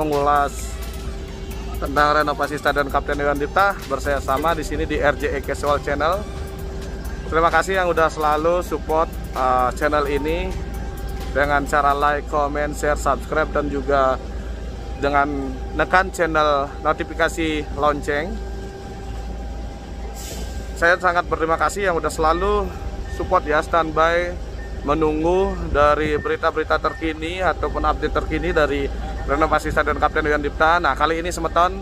mengulas tentang renovasi Stadion Kapten Iwan Dipta bersama sama di sini di RJE Casual Channel. Terima kasih yang udah selalu support uh, channel ini dengan cara like, comment, share, subscribe dan juga dengan nekan channel notifikasi lonceng. Saya sangat berterima kasih yang udah selalu support ya standby menunggu dari berita-berita terkini ataupun update terkini dari renovasi Stadion Kapten Iwan Dipta. Nah, kali ini Semeton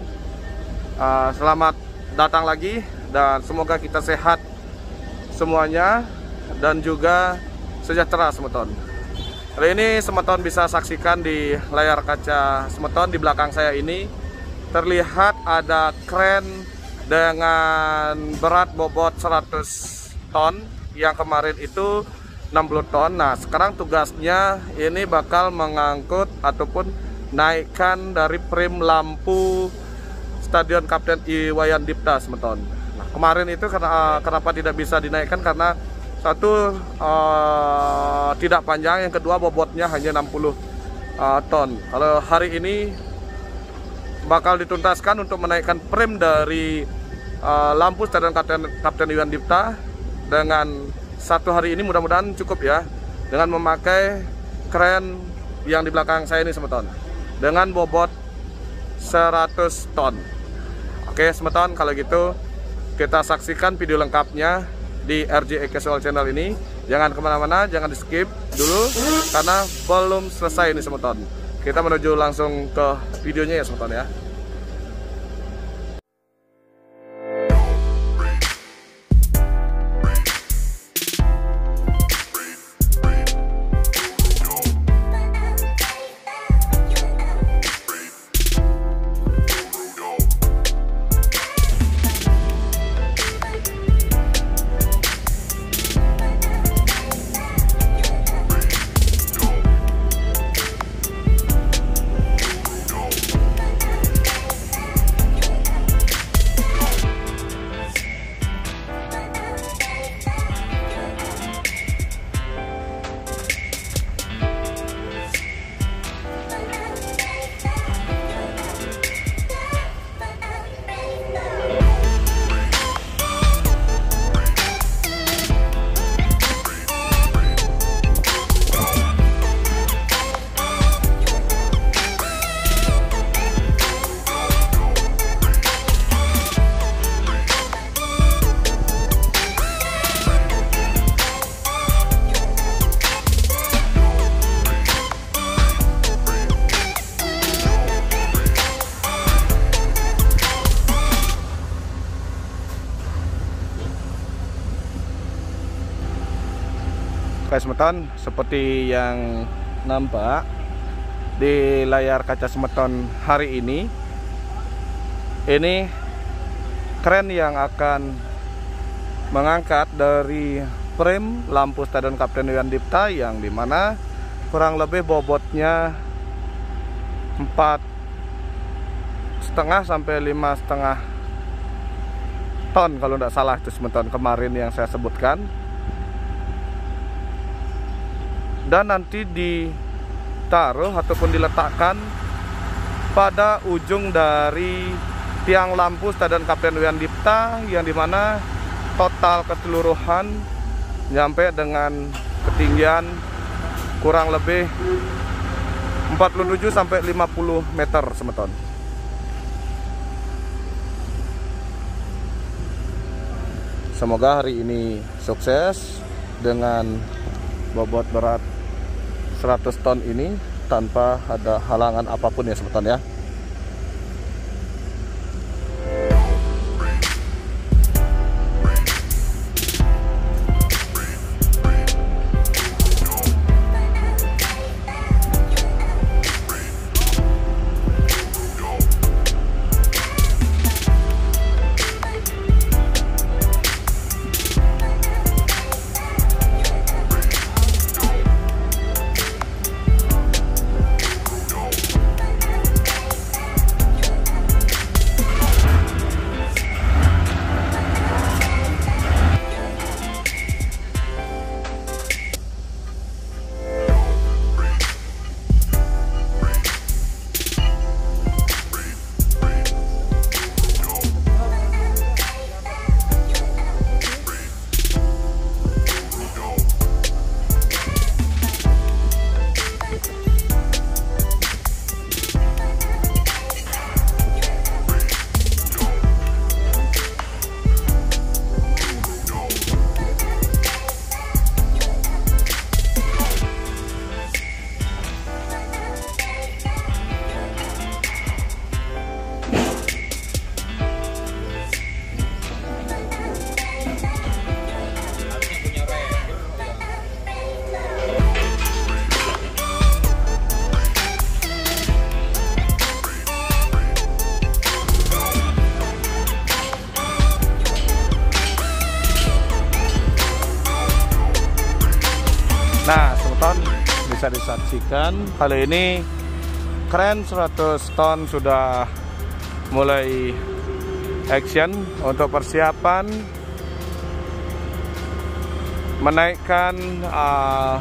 uh, selamat datang lagi dan semoga kita sehat semuanya dan juga sejahtera Semeton. Kali ini Semeton bisa saksikan di layar kaca Semeton di belakang saya ini terlihat ada kren dengan berat bobot 100 ton yang kemarin itu 60 ton. Nah, sekarang tugasnya ini bakal mengangkut ataupun naikkan dari frame lampu Stadion Kapten Iwayan Dipta Semeton. Nah, kemarin itu karena kenapa tidak bisa dinaikkan karena satu uh, tidak panjang, yang kedua bobotnya hanya 60 uh, ton. Kalau hari ini bakal dituntaskan untuk menaikkan frame dari uh, lampu Stadion Kapten Kapten Iwan Dipta dengan satu hari ini mudah-mudahan cukup ya dengan memakai kren yang di belakang saya ini semeton dengan bobot 100 ton. Oke semeton. Kalau gitu kita saksikan video lengkapnya di RJ Casual Channel ini. Jangan ke mana-mana jangan di skip dulu karena belum selesai ini semeton. Kita menuju langsung ke videonya ya semeton ya semeton seperti yang nampak di layar kaca semeton hari ini. Ini kren yang akan mengangkat dari frame lampu Stadion Kapten Iwan Dipta yang di mana kurang lebih bobotnya 4 setengah sampai lima setengah ton kalau tidak salah itu semeton kemarin yang saya sebutkan dan nanti ditaruh ataupun diletakkan pada ujung dari tiang lampu Stadion Kapten Wian Dipta yang di mana total keseluruhan nyampe dengan ketinggian kurang lebih 47 sampai 50 meter semeton. Semoga hari ini sukses dengan bobot berat 100 ton ini tanpa ada halangan apa pun ya semeton ya bisa disaksikan. Kali ini keren 100 ton sudah mulai action untuk persiapan. Menaikkan uh,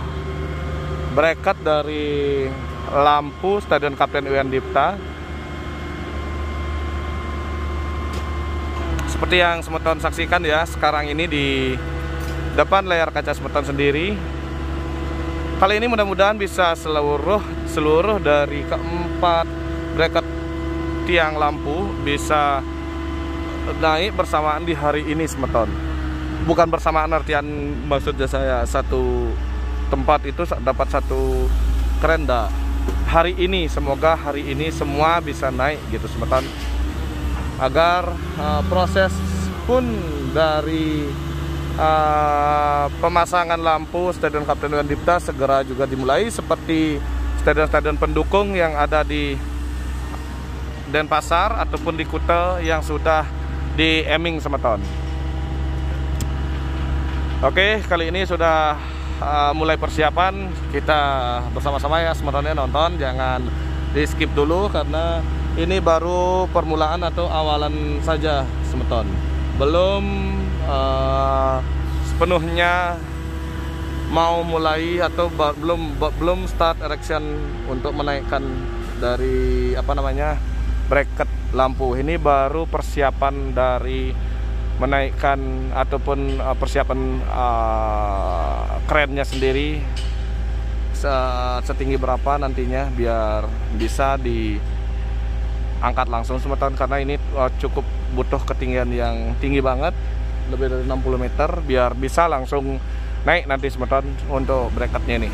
bracket dari lampu Stadion Kapten Iwan Dipta. Seperti yang semeton saksikan ya sekarang ini di depan layar kaca semeton sendiri kali ini mudah-mudahan bisa seluruh seluruh dari keempat bracket tiang lampu bisa naik bersamaan di hari ini semeton bukan bersamaan artian maksudnya saya satu tempat itu dapat satu kerenda. Hari ini semoga hari ini semua bisa naik gitu semeton agar uh, proses pun dari uh, pemasangan lampu Stadion Kapten Iwan Dipta segera juga dimulai seperti stadion-stadion pendukung yang ada di Denpasar ataupun di Kuta yang sudah di Eming Semeton. Oke, kali ini sudah uh, mulai persiapan. Kita bersama-sama ya semetonnya nonton. Jangan di skip dulu karena ini baru permulaan atau awalan saja semeton belum uh, sepenuhnya mau mulai atau belum belum start erection untuk menaikkan dari apa namanya bracket lampu. Ini baru persiapan dari menaikkan ataupun uh, persiapan uh, kerennya sendiri setinggi berapa nantinya biar bisa di angkat langsung semeton karena ini cukup butuh ketinggian yang tinggi banget lebih dari 60 meter biar bisa langsung naik nanti semeton untuk bracketnya nih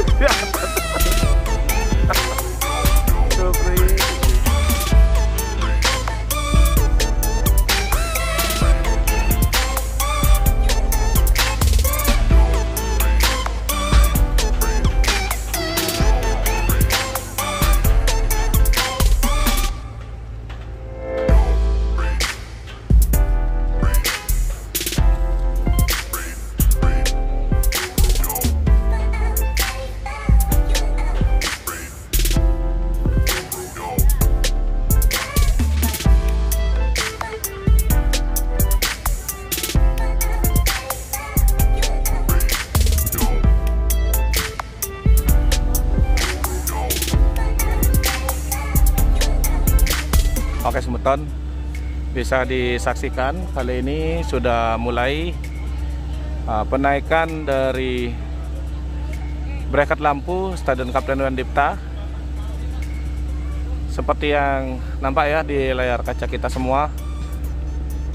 bisa disaksikan kali ini sudah mulai uh, penaikan dari bracket lampu Stadion Kapten Dipta. Seperti yang nampak ya di layar kaca kita semua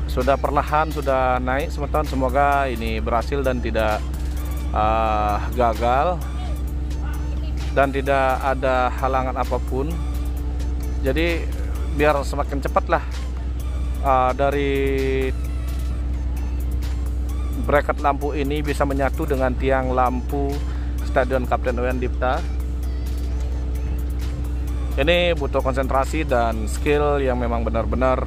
sudah perlahan sudah naik Semeton semoga ini berhasil dan tidak uh, gagal dan tidak ada halangan apa pun. Jadi biar semakin cepat lah uh, dari bracket lampu ini bisa menyatu dengan tiang lampu Stadion Kapten Uyan Dipta. Ini butuh konsentrasi dan skill yang memang benar-benar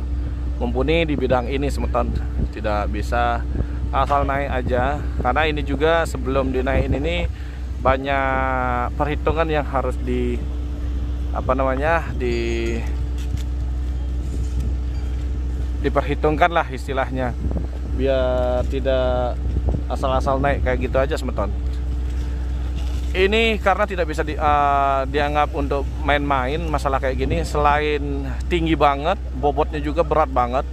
mumpuni di bidang ini semeton tidak bisa asal naik aja. Karena ini juga sebelum dinaikin ini banyak perhitungan yang harus di apa namanya di diperhitungkan lah istilahnya. Biar tidak asal-asal naik kayak gitu aja semeton ini karena tidak bisa di, uh, dianggap untuk main-main masalah kayak gini selain tinggi banget bobotnya juga berat banget.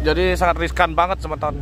Jadi sangat riskan banget semeton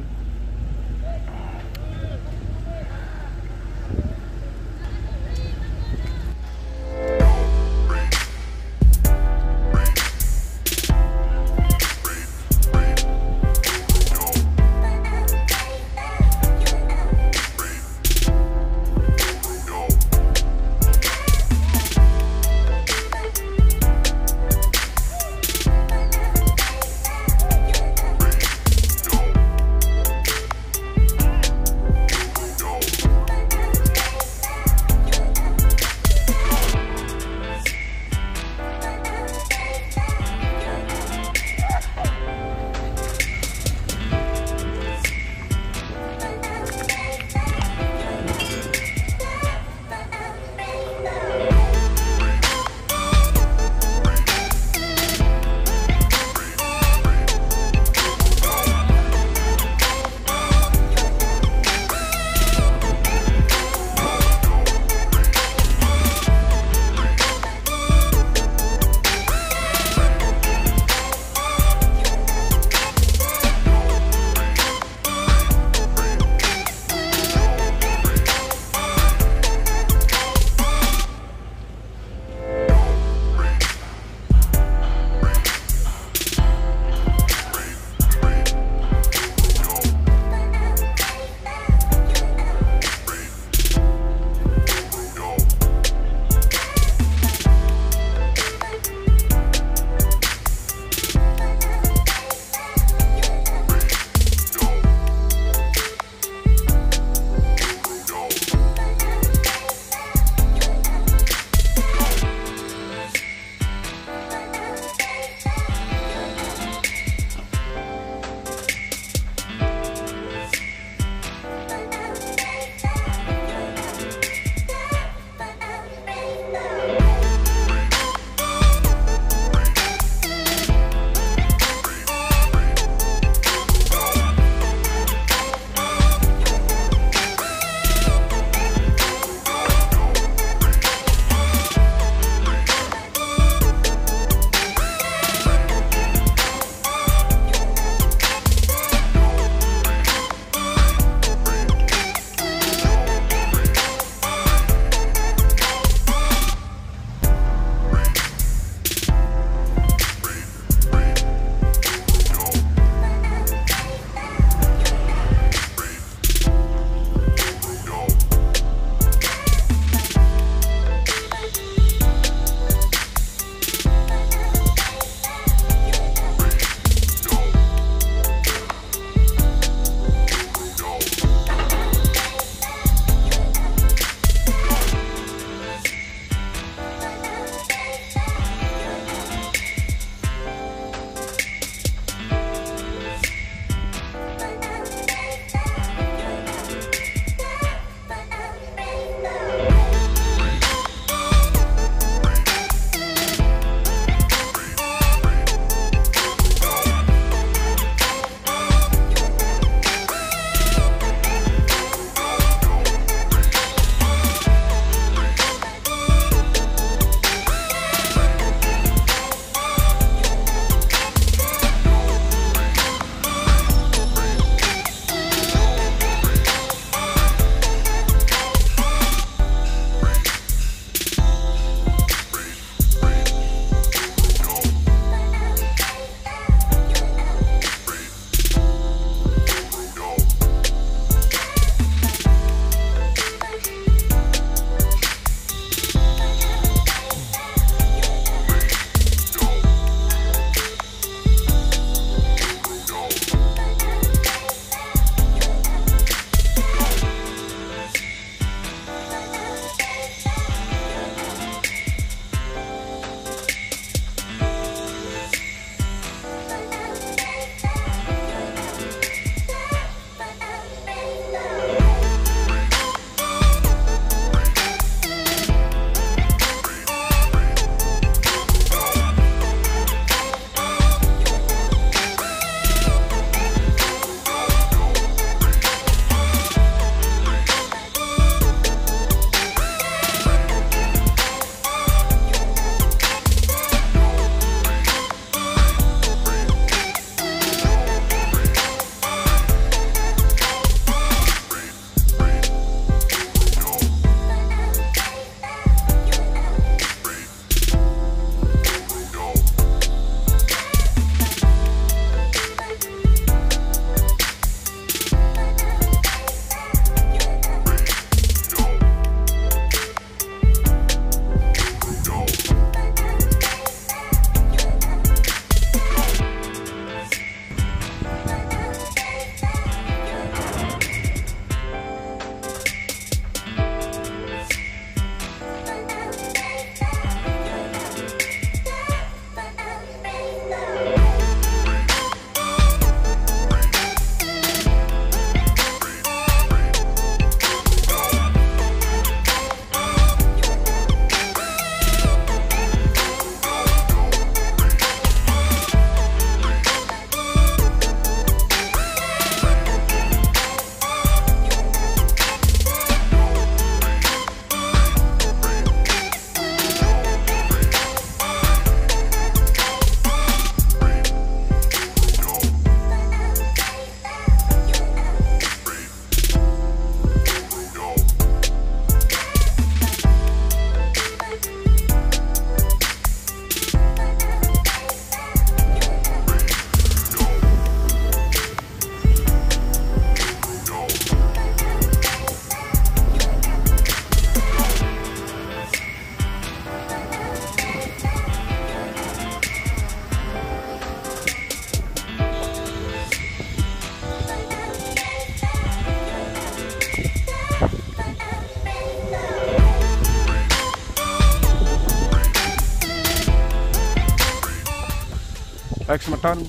semeton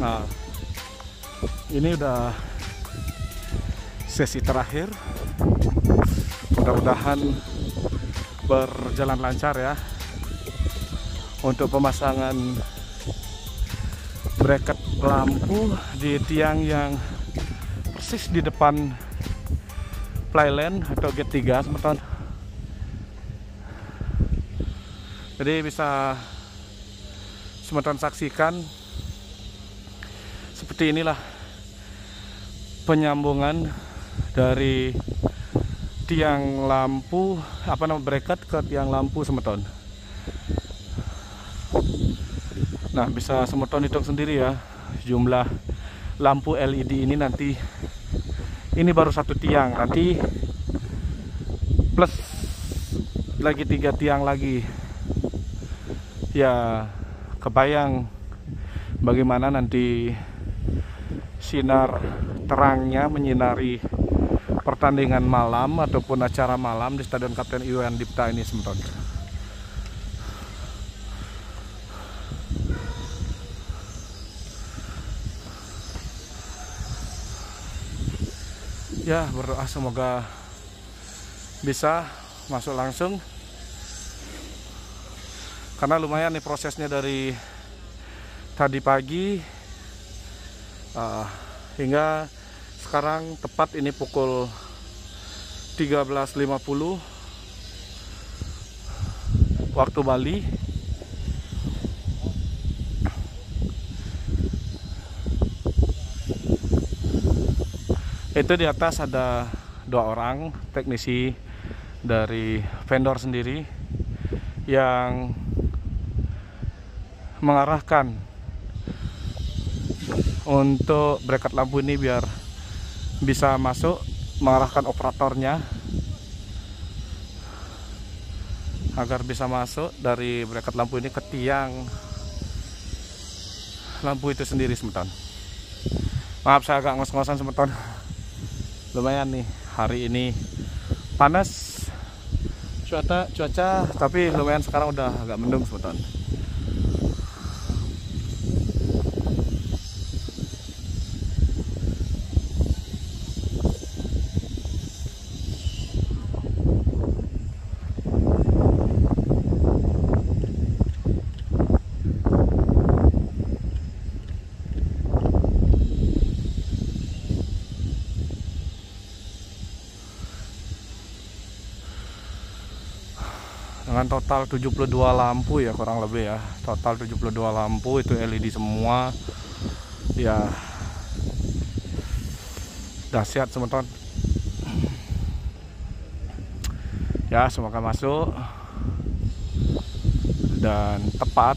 nah ini udah sesi terakhir. Mudah-mudahan berjalan lancar ya. Untuk pemasangan bracket lampu di tiang yang persis di depan playland atau gate 3 teman-teman. Jadi bisa teman saksikan seperti inilah penyambungan dari tiang lampu apa nama bracket ke tiang lampu semeton. Nah bisa semeton hitung sendiri ya jumlah lampu LED ini nanti ini baru satu tiang nanti plus lagi tiga tiang lagi. Ya kebayang bagaimana nanti sinar terangnya menyinari pertandingan malam ataupun acara malam di Stadion Kapten Iwan Dipta ini sementon ya berdoa semoga bisa masuk langsung. Karena lumayan nih prosesnya dari tadi pagi uh, hingga sekarang tepat ini pukul 13.50 waktu Bali. Itu di atas ada dua orang teknisi dari vendor sendiri yang mengarahkan untuk bracket lampu ini biar bisa masuk mengarahkan operatornya. Agar bisa masuk dari bracket lampu ini ke tiang lampu itu sendiri semeton maaf saya agak ngos-ngosan semeton lumayan nih hari ini panas. Cuaca cuaca tapi lumayan sekarang udah agak mendung sebetulnya dengan total 72 lampu ya kurang lebih ya. Total 72 lampu itu LED semua. Ya. Dahsyat teman-teman ya semoga masuk. Dan tepat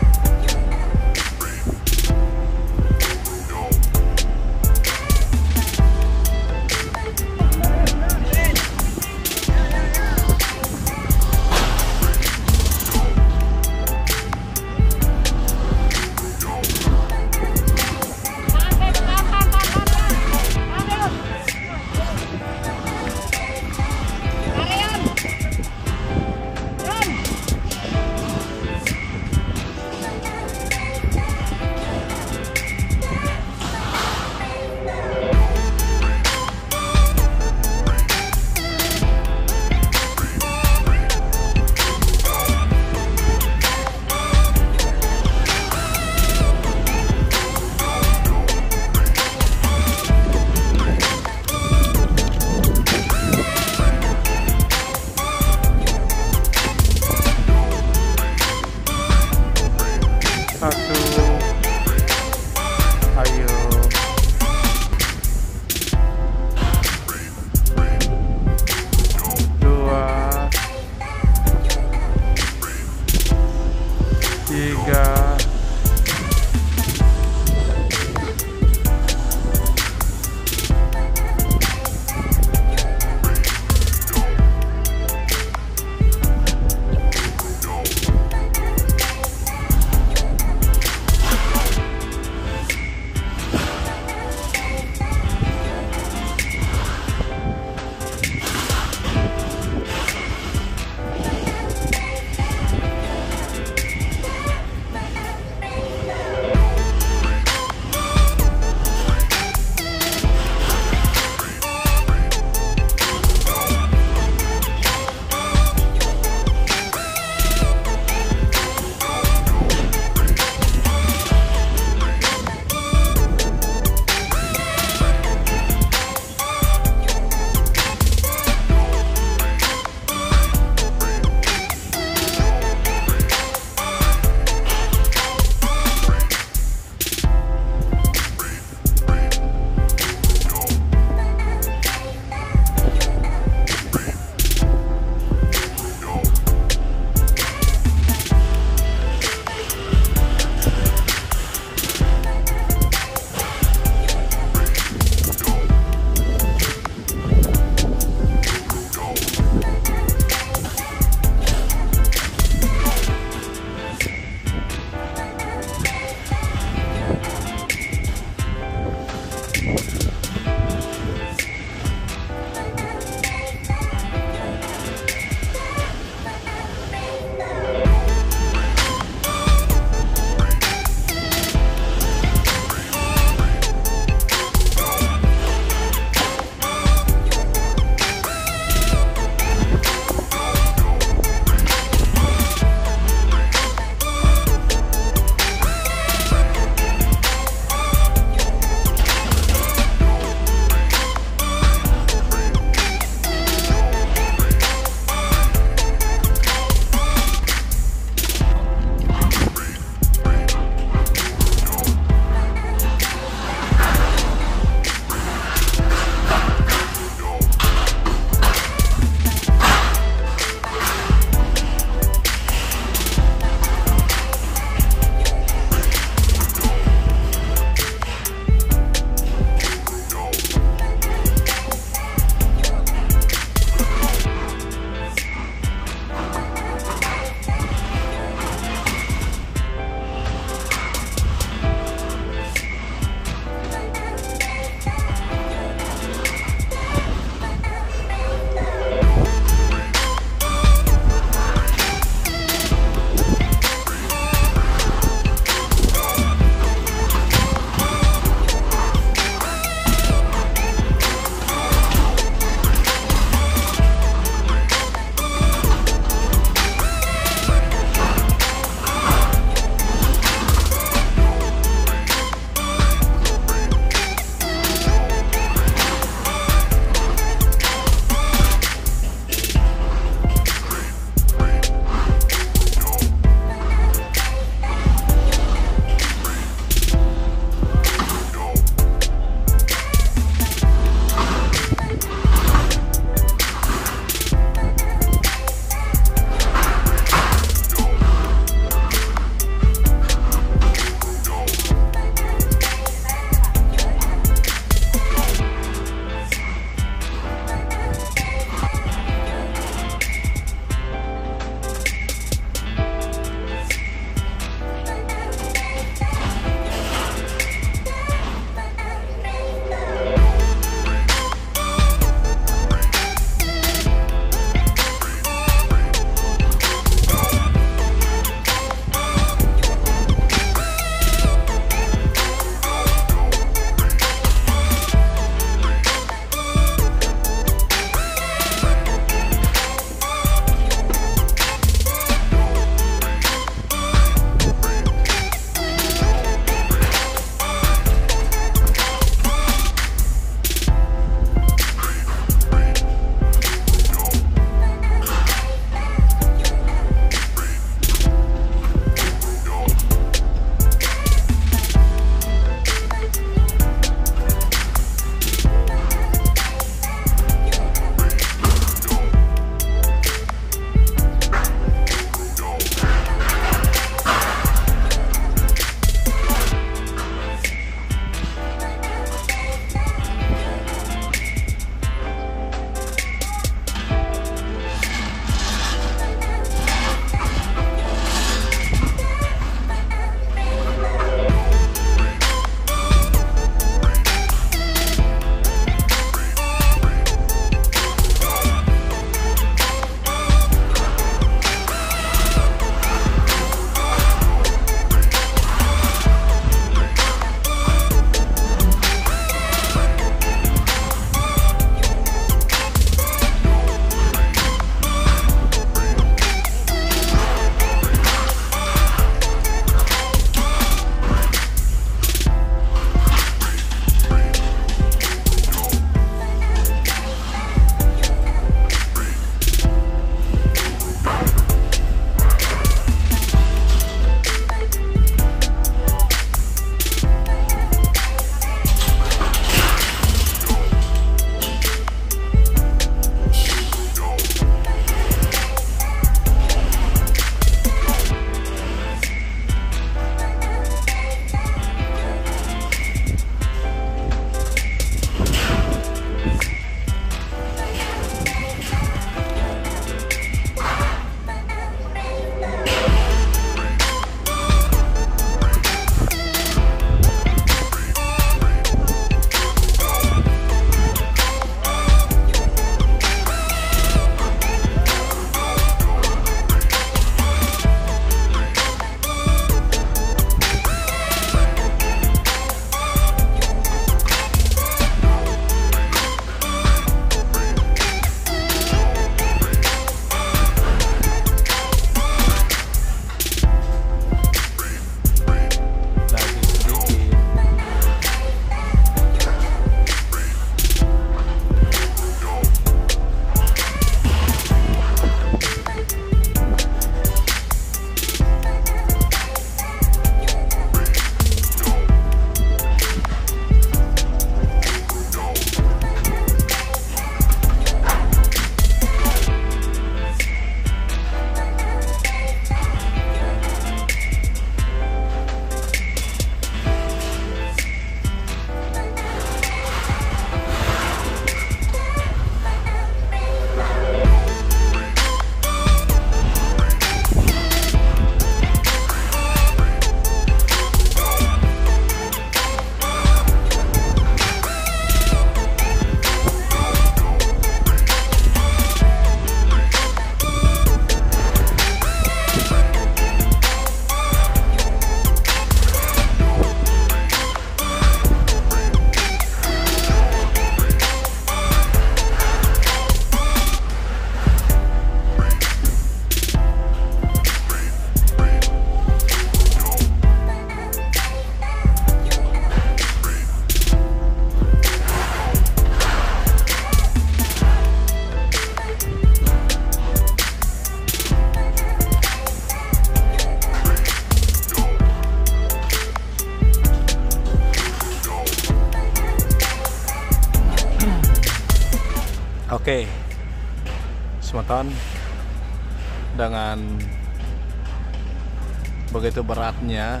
begitu beratnya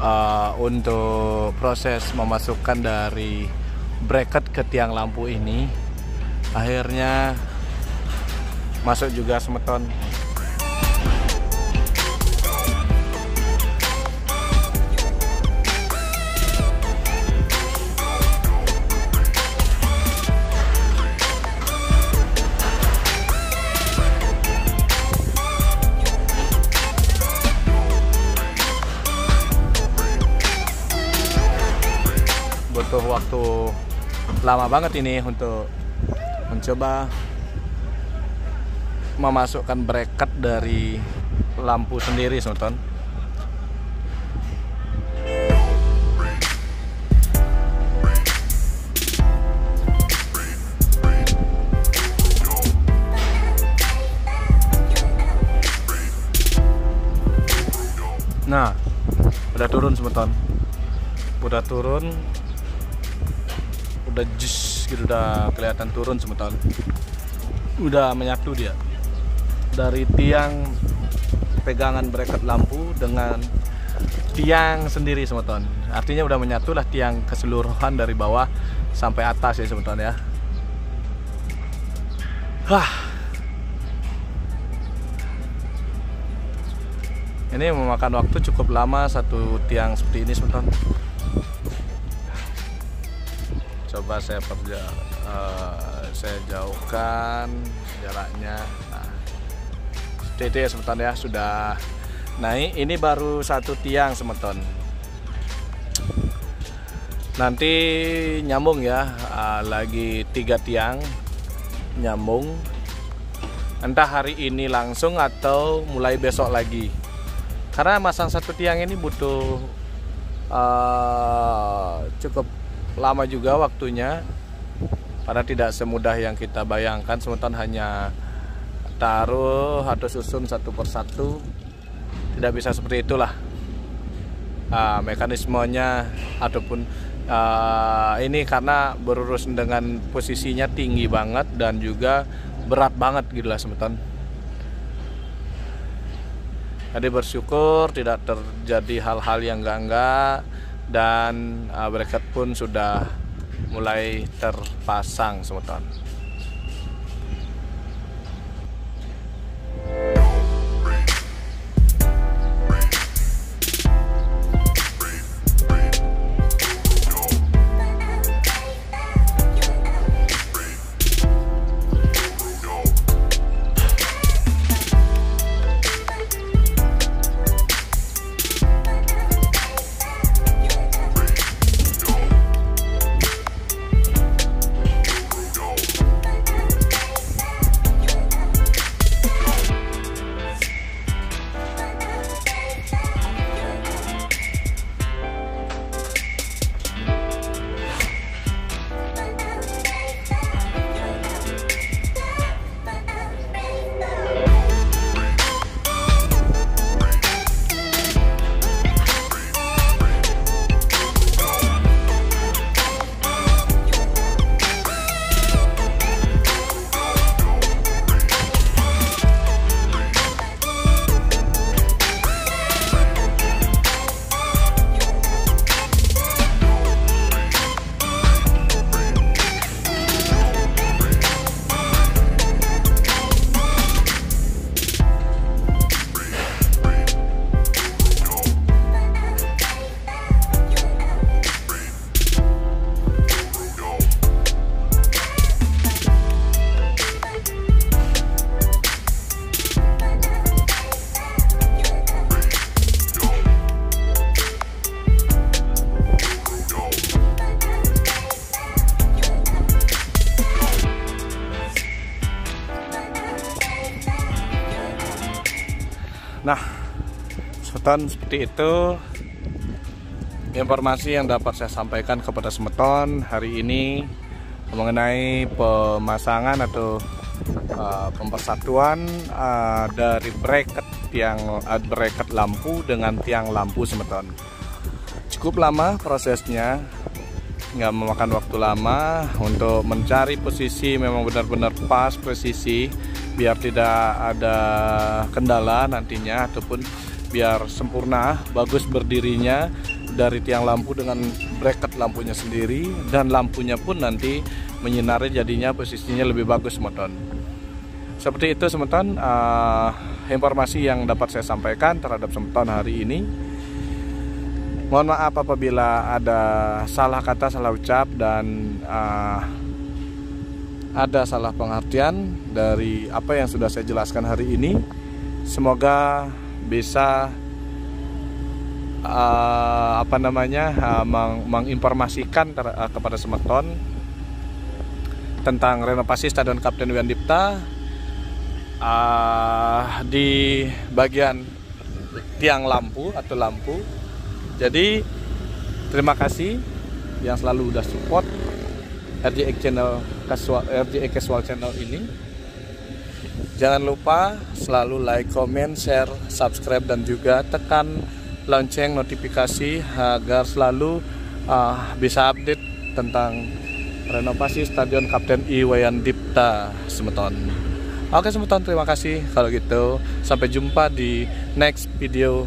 uh, untuk proses memasukkan dari bracket ke tiang lampu ini akhirnya masuk juga semeton lama banget ini untuk mencoba memasukkan bracket dari lampu sendiri Sultan. Nah, udah turun semeton. Udah turun. Udah jus gitu udah kelihatan turun semeton. Udah menyatu dia dari tiang pegangan bracket lampu dengan tiang sendiri semeton artinya udah menyatu lah tiang keseluruhan dari bawah sampai atas ya semeton ya Hah. ini memakan waktu cukup lama satu tiang seperti ini semeton coba saya perja uh, saya jauhkan jaraknya. DD ya semeton ya sudah naik. Ini baru satu tiang semeton. Nanti nyambung ya uh, lagi tiga tiang nyambung. Entah hari ini langsung atau mulai besok lagi. Karena masang satu tiang ini butuh uh, cukup lama juga waktunya. Pada tidak semudah yang kita bayangkan. Semeton hanya taruh atau susun satu persatu tidak bisa seperti itulah. Uh, mekanismenya ataupun uh, ini karena berurusan dengan posisinya tinggi banget dan juga berat banget gitu lah semeton jadi bersyukur tidak terjadi hal-hal yang enggak-enggak dan uh, bracket pun sudah mulai terpasang Nah, Semeton seperti itu informasi yang dapat saya sampaikan kepada Semeton hari ini mengenai pemasangan atau uh, pempersatuan uh, dari bracket tiang uh, bracket lampu dengan tiang lampu Semeton. Cukup lama prosesnya nggak memakan waktu lama untuk mencari posisi memang benar-benar pas presisi biar tidak ada kendala nantinya ataupun biar sempurna bagus berdirinya dari tiang lampu dengan bracket lampunya sendiri. Dan lampunya pun nanti menyinari jadinya posisinya lebih bagus moton seperti itu semeton uh, informasi yang dapat saya sampaikan terhadap semeton hari ini. Mohon maaf apabila ada salah kata salah ucap dan uh, ada salah pengertian dari apa yang sudah saya jelaskan hari ini. Semoga bisa uh, apa namanya uh, meng menginformasikan uh, kepada Semeton tentang renovasi Stadion Kapten Wian Dipta uh, di bagian tiang lampu atau lampu. Jadi terima kasih yang selalu udah support RJX channel RJX casual channel ini. Jangan lupa selalu like, comment, share, subscribe dan juga tekan lonceng notifikasi agar selalu uh, bisa update tentang renovasi Stadion Kapten Iwayan Dipta Semeton. Oke Semeton, terima kasih. Kalau gitu, sampai jumpa di next video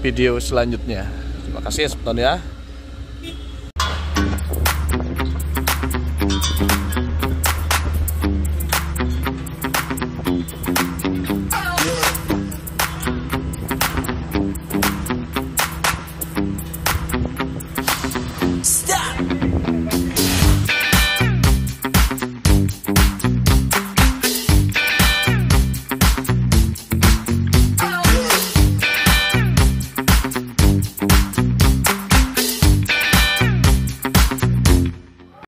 video selanjutnya. Terima kasih Semeton ya.